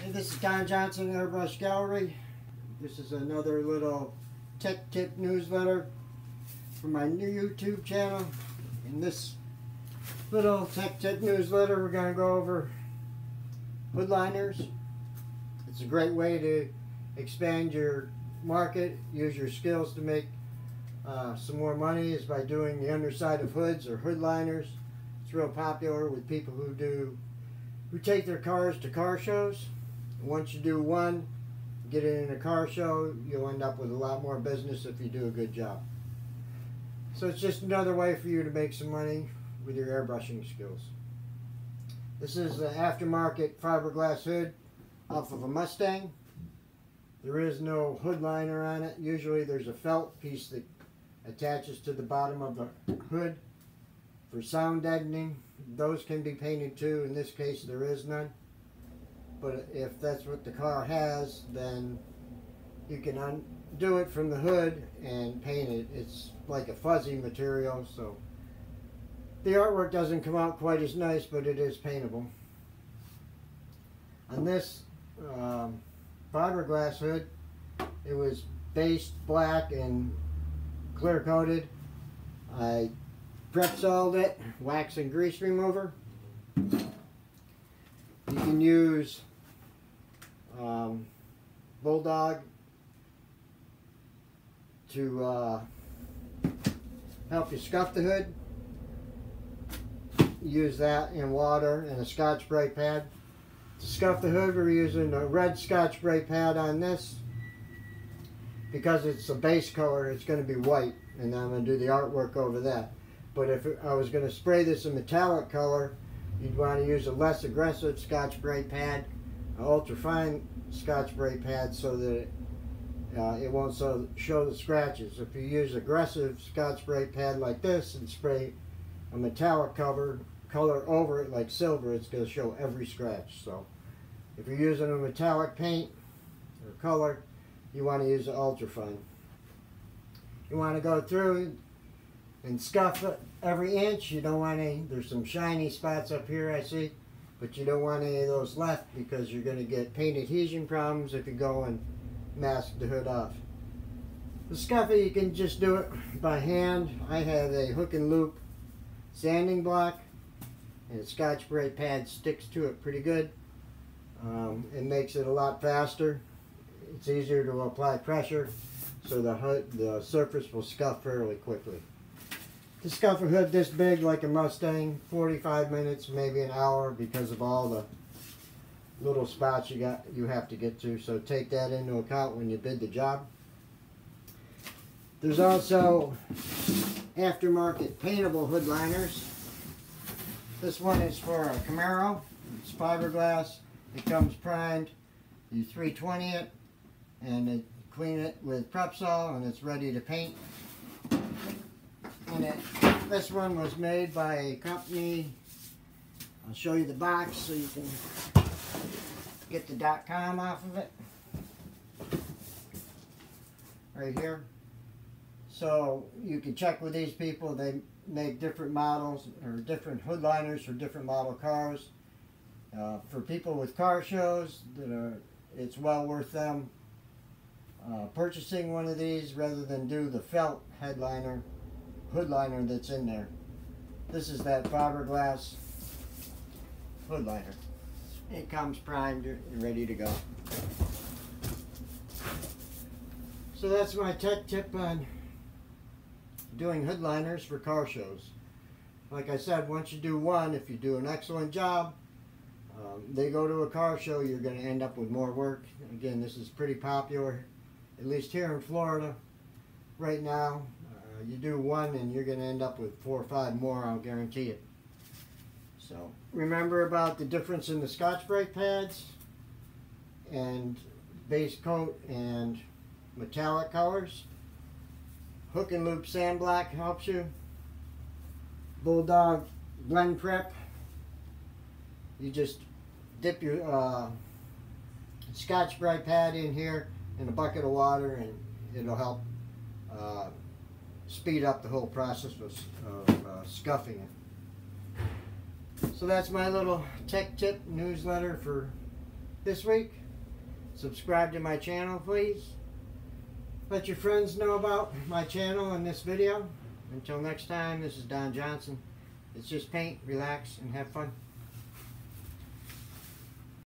Hey, this is Don Johnson, Airbrush Gallery. This is another little tech tip newsletter for my new YouTube channel. In this little tech tip newsletter, we're going to go over hood liners. It's a great way to expand your market, use your skills to make uh, some more money is by doing the underside of hoods or hood liners. It's real popular with people who do who take their cars to car shows. Once you do one, get it in a car show, you'll end up with a lot more business if you do a good job. So it's just another way for you to make some money with your airbrushing skills. This is an aftermarket fiberglass hood off of a Mustang. There is no hood liner on it. Usually there's a felt piece that attaches to the bottom of the hood for sound deadening. Those can be painted too. In this case, there is none. But if that's what the car has, then you can undo it from the hood and paint it. It's like a fuzzy material, so the artwork doesn't come out quite as nice, but it is paintable. On this um, fiberglass hood, it was based black and clear coated. I Prep-Soled it, wax and grease remover. You can use um, Bulldog to uh, help you scuff the hood. Use that in water and a Scotch-Brite pad. To scuff the hood, we're using a red Scotch-Brite pad on this because it's a base color, it's going to be white, and I'm going to do the artwork over that. But if I was going to spray this a metallic color, you'd want to use a less aggressive Scotch-Brite pad, an ultra-fine Scotch-Brite pad so that uh, it won't so show the scratches. If you use aggressive Scotch-Brite pad like this and spray a metallic cover color over it like silver, it's going to show every scratch. So if you're using a metallic paint or color, you want to use the ultrafine. You want to go through and scuff it every inch. You don't want any, there's some shiny spots up here I see, but you don't want any of those left because you're going to get paint adhesion problems if you go and mask the hood off. The scuff you can just do it by hand. I have a hook and loop sanding block and a Scotch-Brite pad sticks to it pretty good. Um, it makes it a lot faster it's easier to apply pressure so the hood, the surface will scuff fairly quickly. A hood this big like a Mustang, 45 minutes, maybe an hour because of all the little spots you got you have to get to. So take that into account when you bid the job. There's also aftermarket paintable hood liners. This one is for a Camaro. It's fiberglass. It comes primed. You 320 it and it, clean it with Prep-Sol and it's ready to paint. It, this one was made by a company, I'll show you the box so you can get the dot .com off of it. Right here. So you can check with these people. They make different models or different hood liners for different model cars. Uh, for people with car shows, that are, it's well worth them uh, purchasing one of these rather than do the felt headliner, hood liner that's in there. This is that fiberglass hood liner. It comes primed and ready to go. So that's my tech tip on doing hood liners for car shows. Like I said, once you do one, if you do an excellent job, um, they go to a car show, you're going to end up with more work. Again, this is pretty popular at least here in Florida right now, uh, you do one and you're going to end up with four or five more, I'll guarantee it. So remember about the difference in the Scotch-Brite pads and base coat and metallic colors. Hook and loop Sand Block helps you. Bulldog blend prep. You just dip your uh, Scotch-Brite pad in here in a bucket of water and it'll help uh, speed up the whole process of, of uh, scuffing it. So that's my little tech tip newsletter for this week. Subscribe to my channel, please. Let your friends know about my channel and this video. Until next time, this is Don Johnson. It's just paint, relax, and have fun.